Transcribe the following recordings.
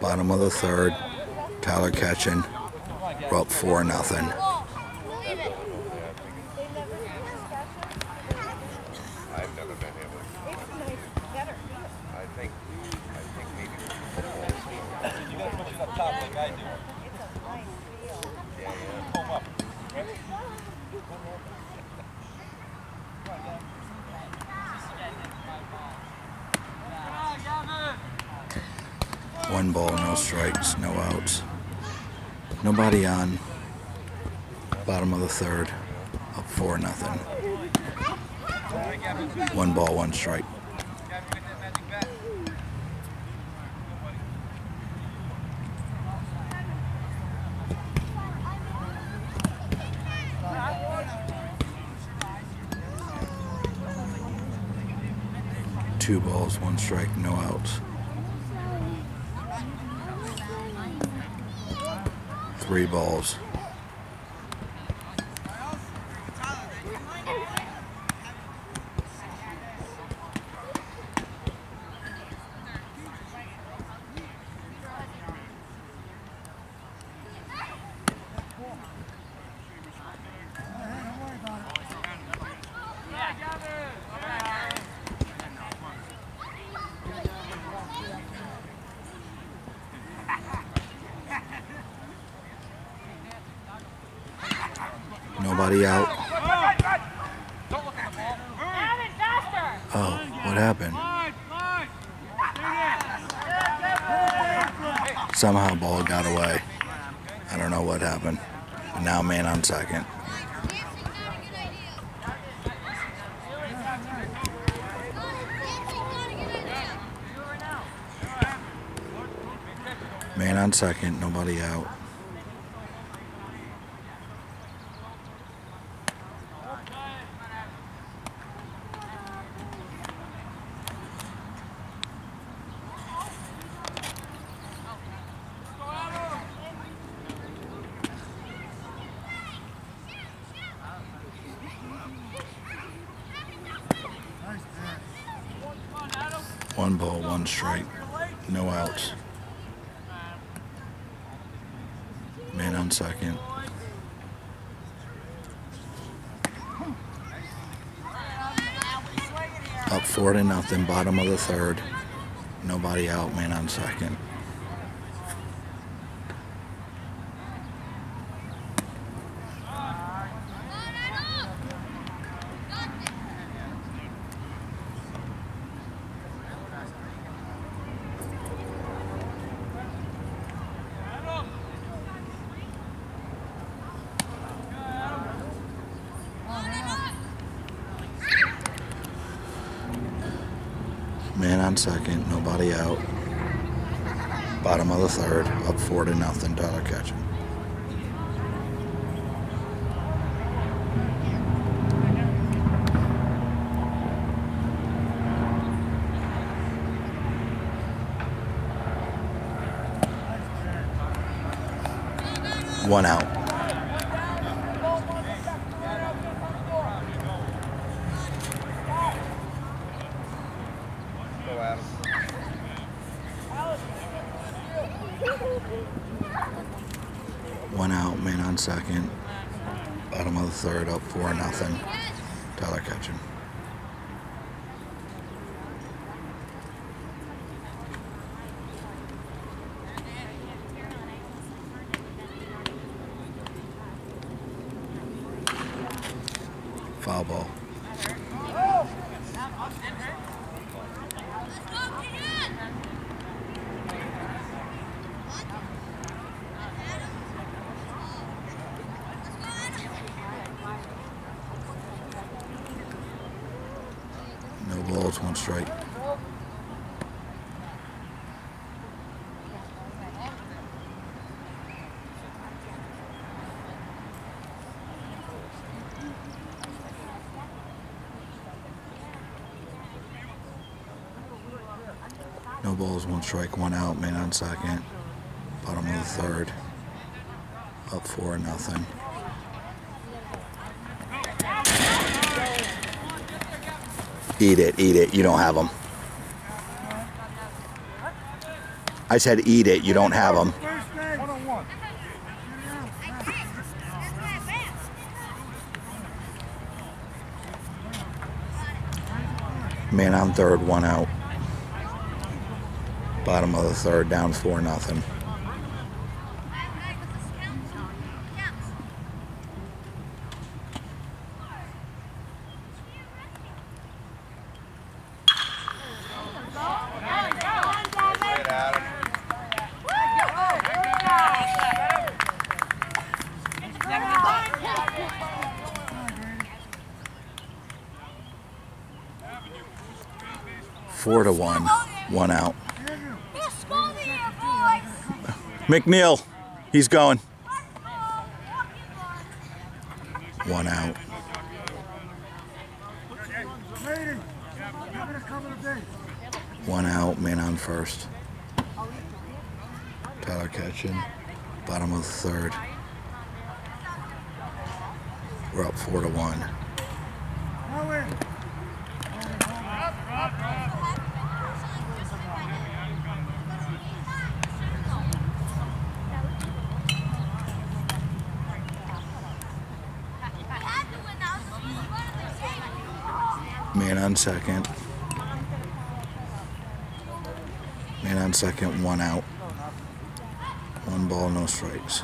Bottom of the third. Tyler catching. We're up 4 nothing. One ball, no strikes, no outs. Nobody on. Bottom of the third. Up 4 nothing. One ball, one strike. Two balls, one strike, no outs. Three balls. Nobody out. Oh, what happened? Somehow ball got away. I don't know what happened. But now man on second. Man on second, nobody out. One ball, one strike, no outs. Man on second. Up four to nothing, bottom of the third. Nobody out, man on second. Man on second, nobody out. Bottom of the third, up four to nothing, Tyler catching. One out. Go Adam. One out, man on second. Bottom of the third, up four nothing. Tyler catching. Foul ball. One strike. No balls, one strike, one out, man on second. Bottom of the third. Up four, nothing. Eat it, eat it. You don't have them. I said eat it. You don't have them. Man, I'm third, one out. Bottom of the third, down four nothing. Four to one, one out. McNeil, he's going. One out. One out, man on first. Tyler catching. Bottom of the third. We're up four to one. Man on second. Man on second, one out. One ball, no strikes.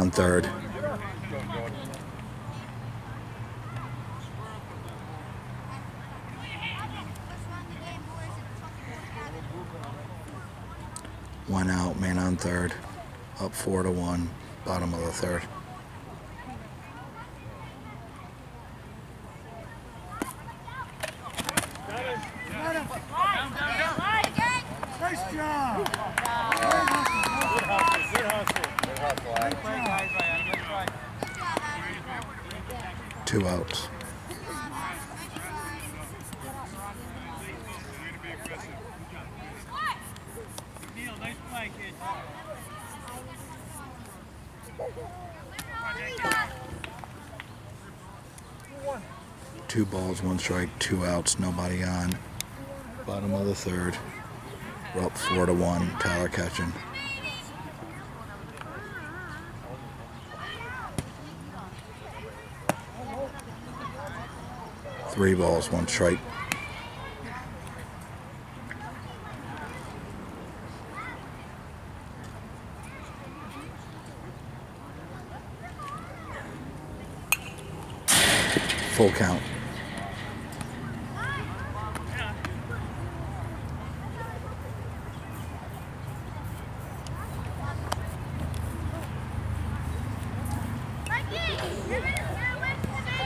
On third. One out, man on third. Up four to one, bottom of the third. Two outs. Two balls, one strike, two outs, nobody on. Bottom of the third. We're up four to one. Tyler catching. Three balls, one strike. Full count.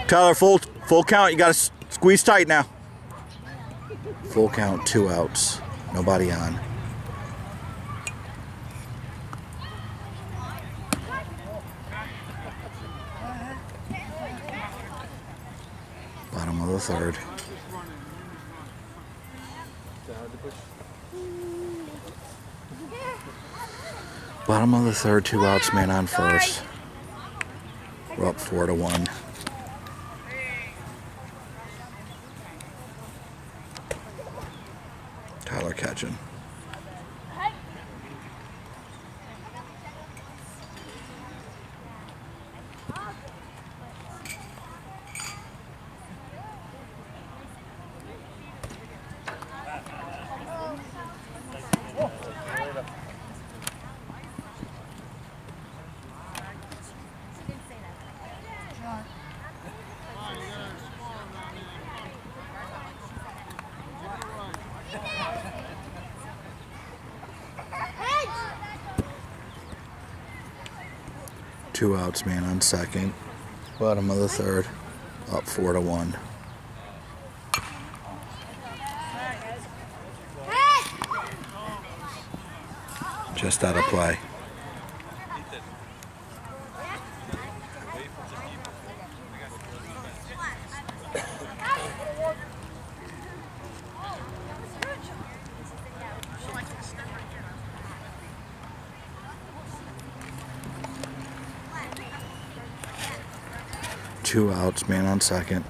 Tyler, full full count. You got to squeeze tight now. Full count, two outs, nobody on. Bottom of the third. Bottom of the third, two outs, man on first. We're up four to one. Tyler catching. Two outs, man on second. Bottom of the third. Up four to one. Just out of play. Two outs, man on second.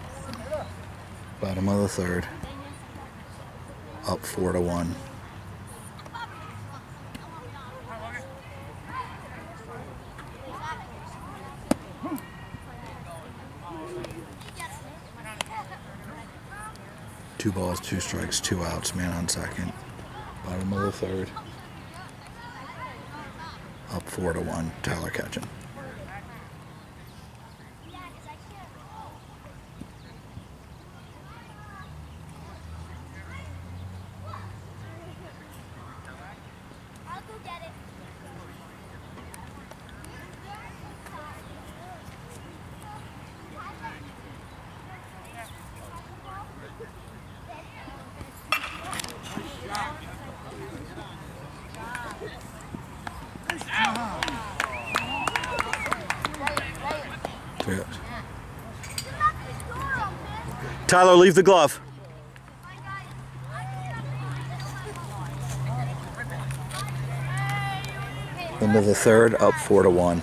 Bottom of the third. Up four to one. Two balls, two strikes, two outs, man on second. Bottom of the third. Up four to one. Tyler catching. Tyler, leave the glove. Into the third, up four to one.